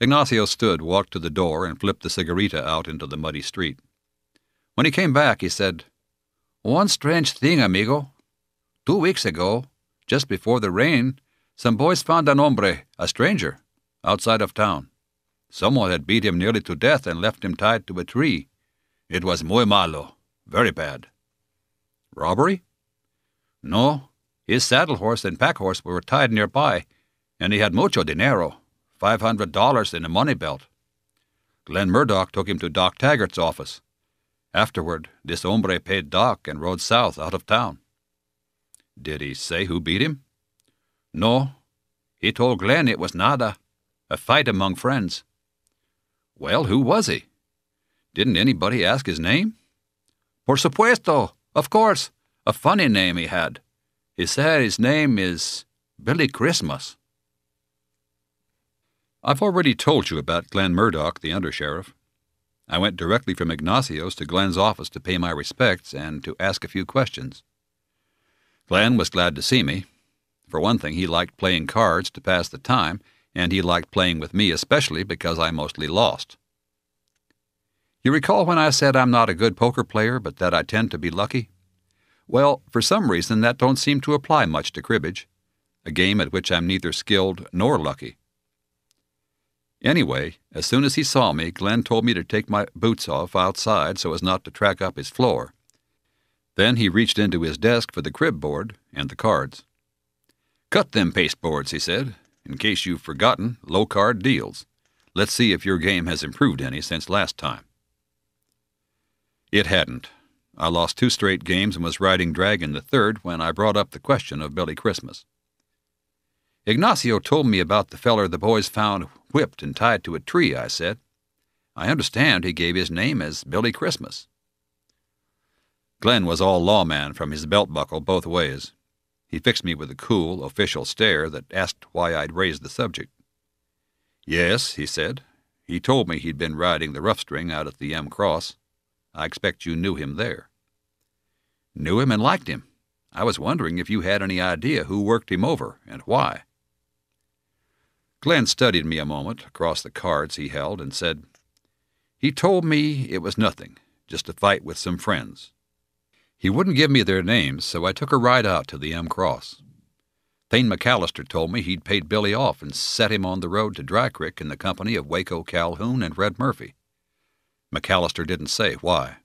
Ignacio stood, walked to the door, and flipped the cigarita out into the muddy street. When he came back, he said, One strange thing, amigo. Two weeks ago, just before the rain, some boys found an hombre, a stranger, outside of town. Someone had beat him nearly to death and left him tied to a tree. It was muy malo, very bad. Robbery? No, his saddle horse and pack horse were tied nearby, and he had mucho dinero, five hundred dollars in a money belt. Glenn Murdoch took him to Doc Taggart's office. Afterward, this hombre paid Doc and rode south out of town. Did he say who beat him? No. He told Glenn it was nada, a fight among friends. Well, who was he? Didn't anybody ask his name? Por supuesto, of course. A funny name he had. He said his name is Billy Christmas. I've already told you about Glenn Murdoch, the undersheriff. I went directly from Ignacio's to Glenn's office to pay my respects and to ask a few questions. Glenn was glad to see me. For one thing, he liked playing cards to pass the time, and he liked playing with me especially because I mostly lost. You recall when I said I'm not a good poker player, but that I tend to be lucky? Well, for some reason that don't seem to apply much to cribbage, a game at which I'm neither skilled nor lucky. Anyway, as soon as he saw me, Glenn told me to take my boots off outside so as not to track up his floor. Then he reached into his desk for the crib board and the cards. Cut them pasteboards, he said. In case you've forgotten, low card deals. Let's see if your game has improved any since last time. It hadn't. I lost two straight games and was riding drag on the third when I brought up the question of Billy Christmas. Ignacio told me about the feller the boys found whipped and tied to a tree, I said. I understand he gave his name as Billy Christmas. Glenn was all lawman from his belt buckle both ways. He fixed me with a cool, official stare that asked why I'd raised the subject. Yes, he said. He told me he'd been riding the rough string out at the M Cross. I expect you knew him there. Knew him and liked him. I was wondering if you had any idea who worked him over and why. Glenn studied me a moment across the cards he held and said, He told me it was nothing, just a fight with some friends. He wouldn't give me their names, so I took a ride out to the M Cross. Thane McAllister told me he'd paid Billy off and set him on the road to Dry Creek in the company of Waco Calhoun and Red Murphy. McAllister didn't say why.